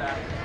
that.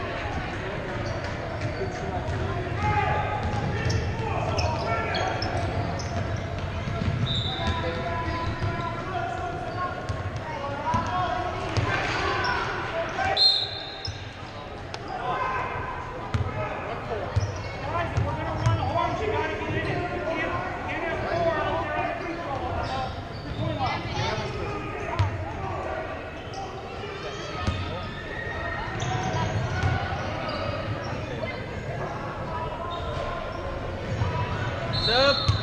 Serve.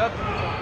Ten.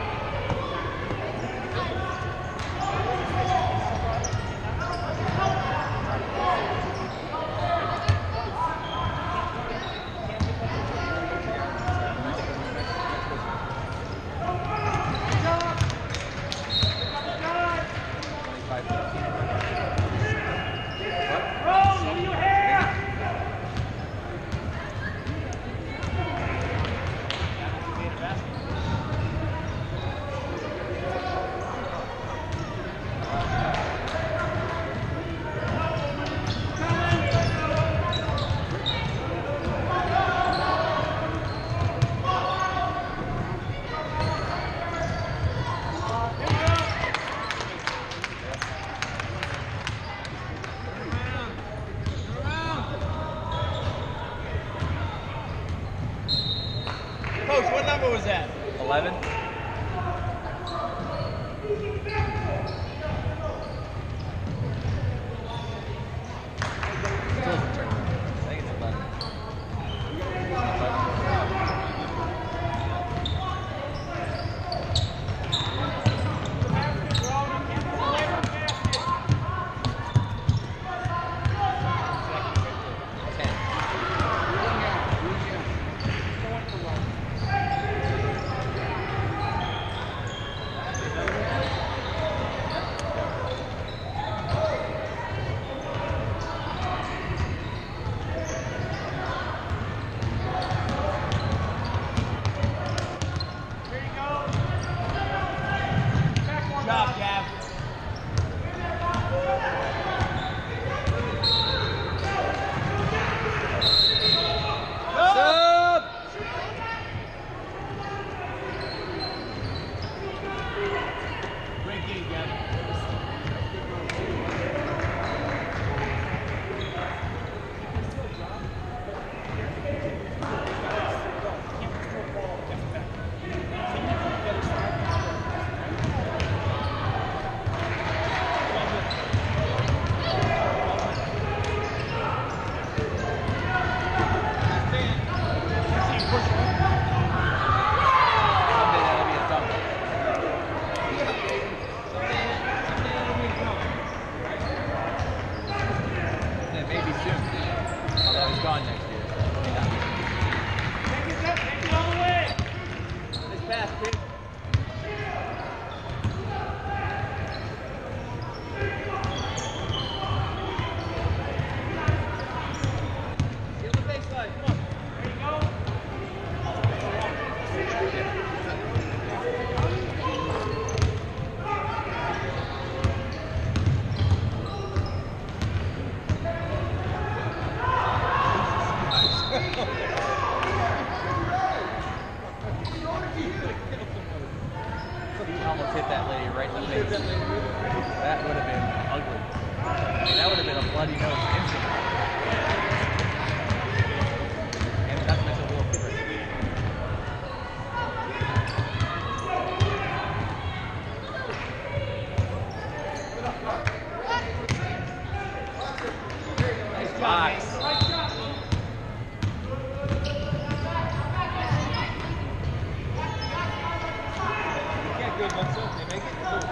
Thank you.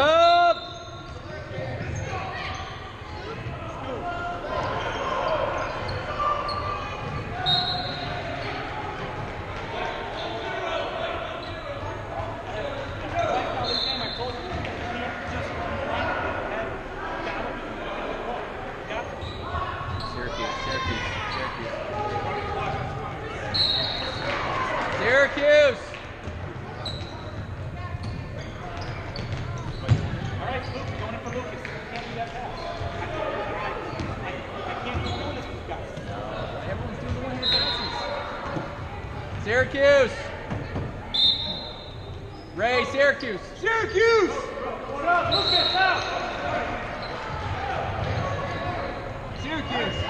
No! Syracuse. Ray, Syracuse. Syracuse! Look at Lucas! Syracuse.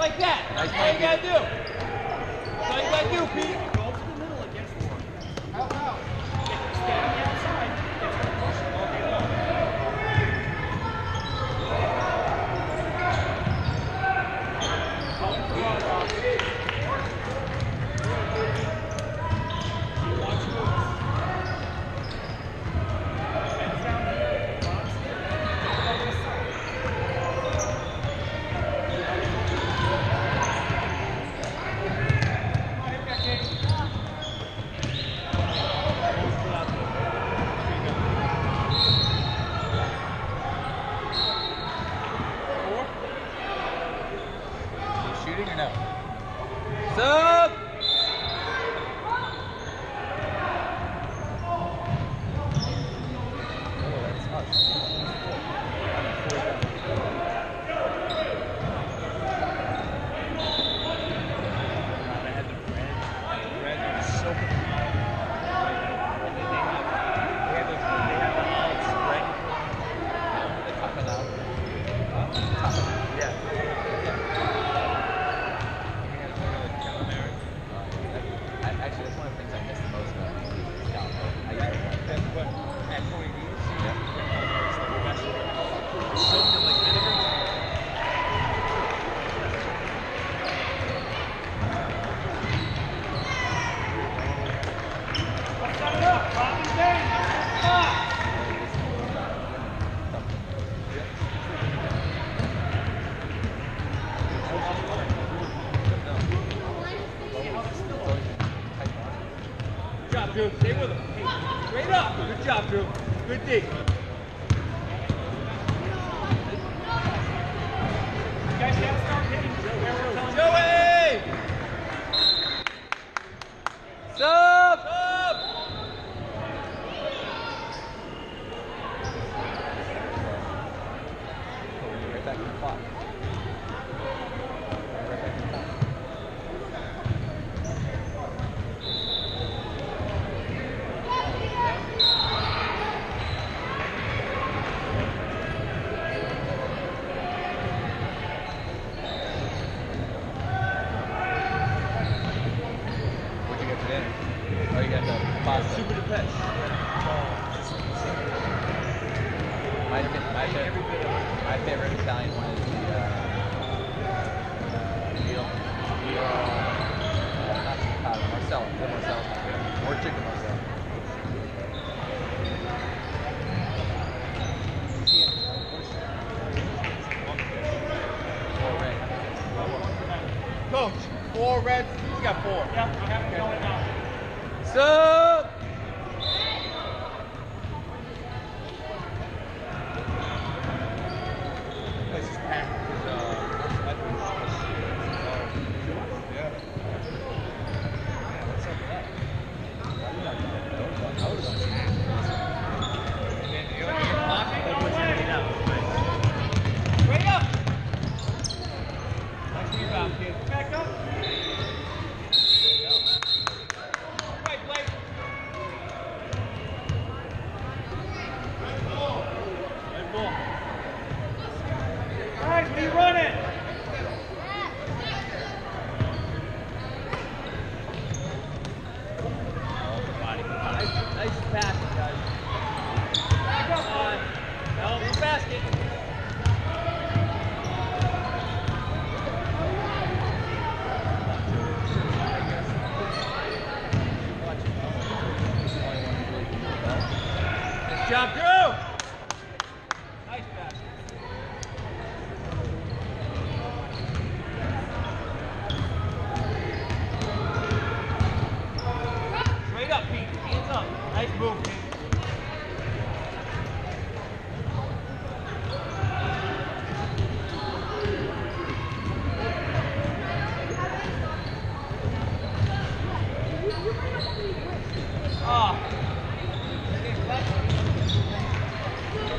like that. That's all you gotta do. That's all you gotta do, Pete.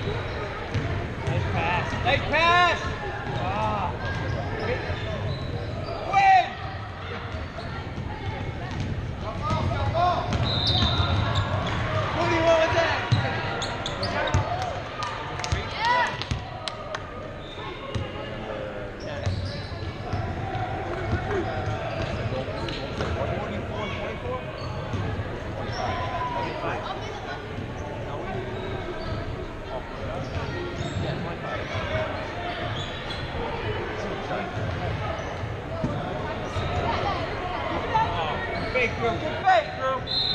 Nice pass. Nice pass. big bro. big room.